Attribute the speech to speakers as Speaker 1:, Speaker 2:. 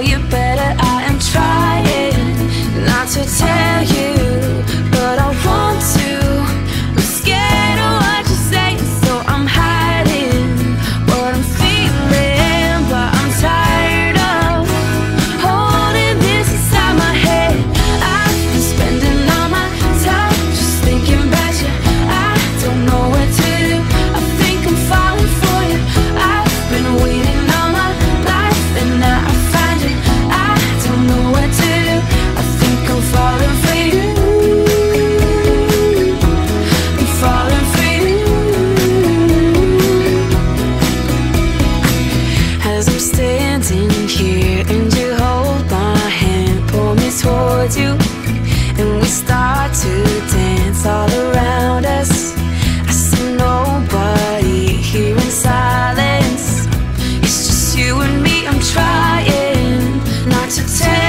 Speaker 1: you better. I am trying not to tell you. you. And we start to dance all around us. I see nobody here in silence. It's just you and me, I'm trying not to take